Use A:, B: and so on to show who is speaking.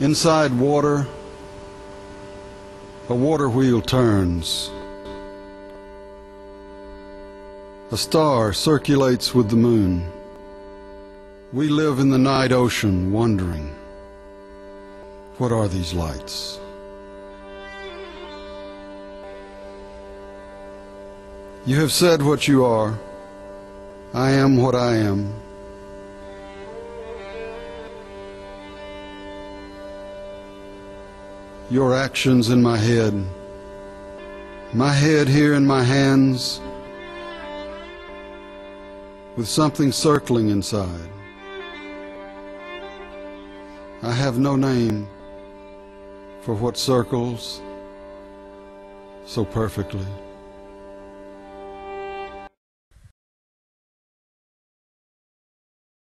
A: Inside water, a water wheel turns. A star circulates with the moon. We live in the night ocean, wondering, what are these lights? You have said what you are. I am what I am. Your actions in my head. My head here in my hands with something circling inside. I have no name for what circles so perfectly.